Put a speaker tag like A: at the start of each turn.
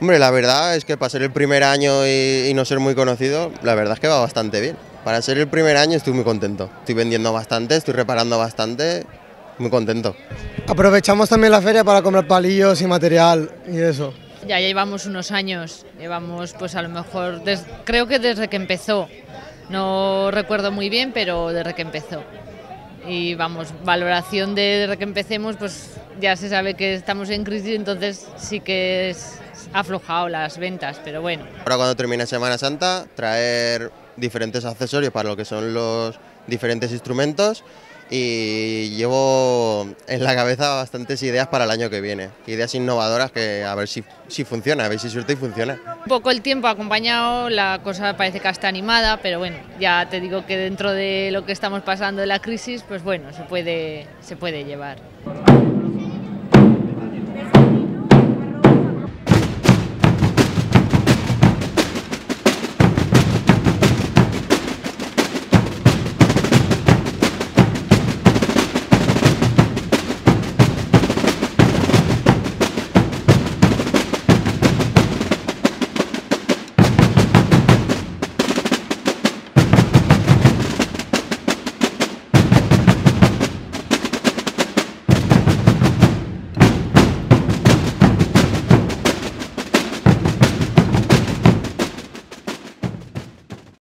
A: Hombre, la verdad es que para ser el primer año y, y no ser muy conocido, la verdad es que va bastante bien. Para ser el primer año estoy muy contento. Estoy vendiendo bastante, estoy reparando bastante, muy contento.
B: Aprovechamos también la feria para comprar palillos y material y eso.
C: Ya llevamos unos años, llevamos pues a lo mejor, des- creo que desde que empezó, no recuerdo muy bien, pero desde que empezó. Y vamos, valoración de desde que empecemos, pues ya se sabe que estamos en crisis, entonces sí que es aflojado las ventas, pero bueno.
A: Ahora cuando termine Semana Santa, traer diferentes accesorios para lo que son los diferentes instrumentos y llevo en la cabeza bastantes ideas para el año que viene. Ideas innovadoras que a ver si, si funciona, a ver si suerte y funciona.
C: Un poco el tiempo acompañado, la cosa parece que está animada, pero bueno, ya te digo que dentro de lo que estamos pasando de la crisis, pues bueno, se puede, se puede llevar.